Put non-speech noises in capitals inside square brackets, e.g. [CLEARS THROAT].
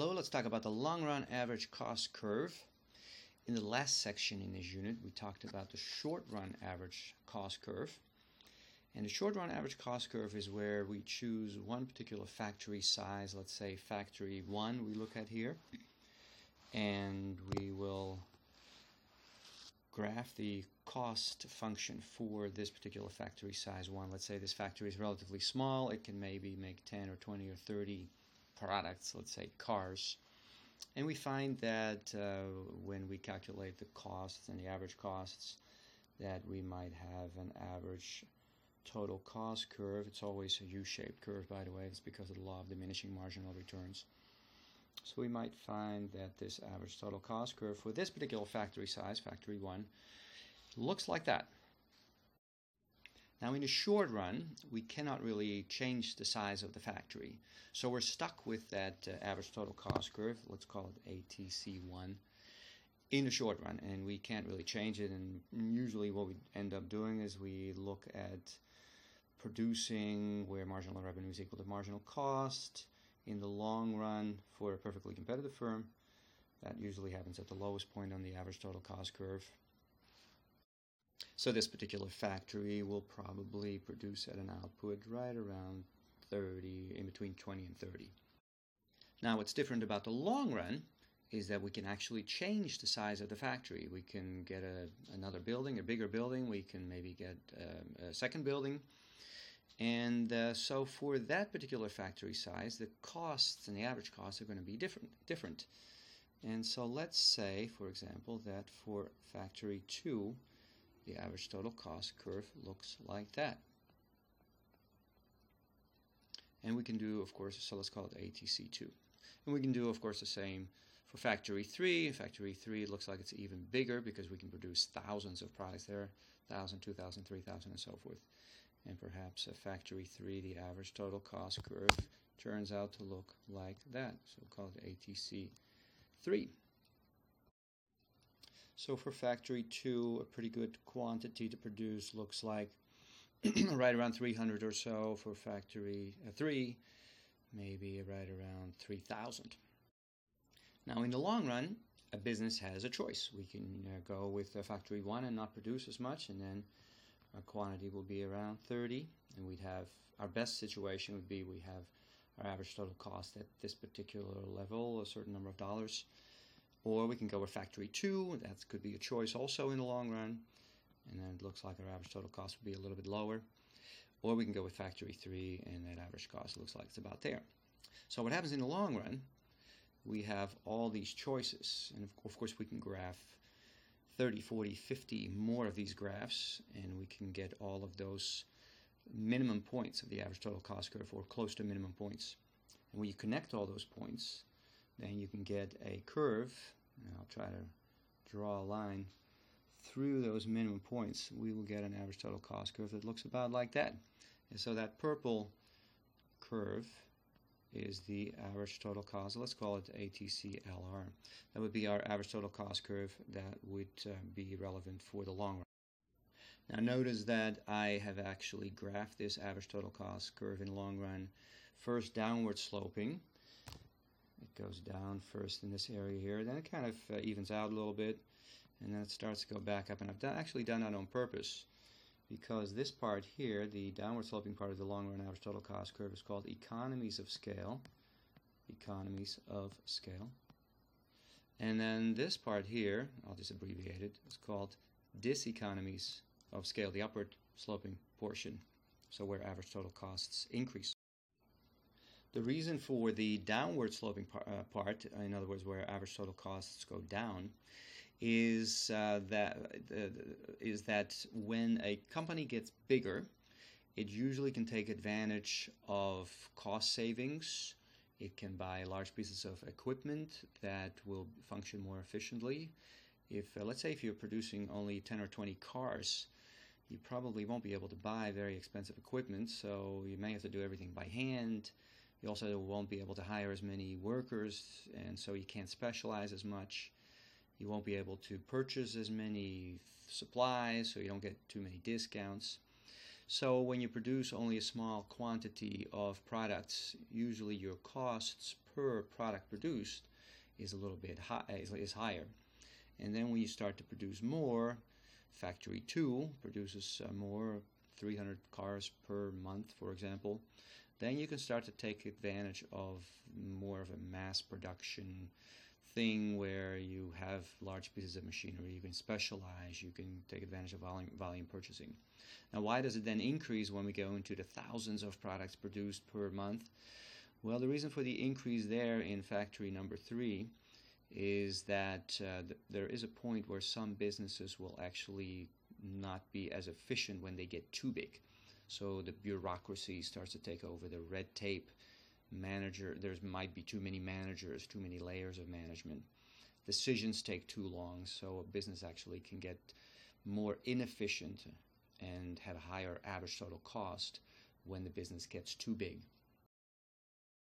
Hello, let's talk about the long run average cost curve. In the last section in this unit, we talked about the short run average cost curve. And the short run average cost curve is where we choose one particular factory size, let's say factory 1 we look at here, and we will graph the cost function for this particular factory size 1. Let's say this factory is relatively small, it can maybe make 10 or 20 or 30 products, let's say cars. And we find that uh, when we calculate the costs and the average costs, that we might have an average total cost curve. It's always a U-shaped curve, by the way. It's because of the law of diminishing marginal returns. So we might find that this average total cost curve for this particular factory size, factory 1, looks like that. Now in the short run, we cannot really change the size of the factory. So we're stuck with that uh, average total cost curve, let's call it ATC1, in the short run. And we can't really change it. And usually what we end up doing is we look at producing where marginal revenue is equal to marginal cost in the long run for a perfectly competitive firm. That usually happens at the lowest point on the average total cost curve. So this particular factory will probably produce at an output right around 30, in between 20 and 30. Now what's different about the long run is that we can actually change the size of the factory. We can get a, another building, a bigger building. We can maybe get um, a second building. And uh, so for that particular factory size, the costs and the average costs are going to be different. different. And so let's say, for example, that for factory 2, the average total cost curve looks like that. And we can do, of course, so let's call it ATC2. And we can do, of course, the same for factory 3. Factory 3 looks like it's even bigger because we can produce thousands of products there, 1,000, 2,000, 3,000, and so forth. And perhaps a factory 3, the average total cost curve turns out to look like that. So we'll call it ATC 3. So for factory 2, a pretty good quantity to produce looks like [CLEARS THROAT] right around 300 or so. For factory uh, 3, maybe right around 3,000. Now in the long run, a business has a choice. We can uh, go with uh, factory 1 and not produce as much, and then our quantity will be around 30, and we'd have our best situation would be we have our average total cost at this particular level, a certain number of dollars or we can go with factory 2, that could be a choice also in the long run. And then it looks like our average total cost would be a little bit lower. Or we can go with factory 3 and that average cost looks like it's about there. So what happens in the long run, we have all these choices. And of course we can graph 30, 40, 50 more of these graphs and we can get all of those minimum points of the average total cost curve or close to minimum points. And when you connect all those points, then you can get a curve. I'll try to draw a line through those minimum points. We will get an average total cost curve that looks about like that. And so that purple curve is the average total cost. Let's call it ATCLR. That would be our average total cost curve that would uh, be relevant for the long run. Now notice that I have actually graphed this average total cost curve in the long run first downward sloping it goes down first in this area here, then it kind of uh, evens out a little bit, and then it starts to go back up. And I've done, actually done that on purpose because this part here, the downward sloping part of the long run average total cost curve is called economies of scale. Economies of scale. And then this part here, I'll just abbreviate it's called diseconomies of scale, the upward sloping portion. So where average total costs increase. The reason for the downward sloping par uh, part, in other words, where average total costs go down, is uh, that uh, is that when a company gets bigger, it usually can take advantage of cost savings. It can buy large pieces of equipment that will function more efficiently. If uh, let's say if you're producing only 10 or 20 cars, you probably won't be able to buy very expensive equipment, so you may have to do everything by hand you also won't be able to hire as many workers, and so you can't specialize as much. You won't be able to purchase as many supplies, so you don't get too many discounts. So when you produce only a small quantity of products, usually your costs per product produced is a little bit high, is, higher. And then when you start to produce more, factory two produces uh, more, 300 cars per month, for example, then you can start to take advantage of more of a mass production thing where you have large pieces of machinery, you can specialize, you can take advantage of volume, volume purchasing. Now, why does it then increase when we go into the thousands of products produced per month? Well, the reason for the increase there in factory number three is that uh, th- there is a point where some businesses will actually not be as efficient when they get too big. So the bureaucracy starts to take over, the red tape manager, there might be too many managers, too many layers of management. Decisions take too long, so a business actually can get more inefficient and have a higher average total cost when the business gets too big.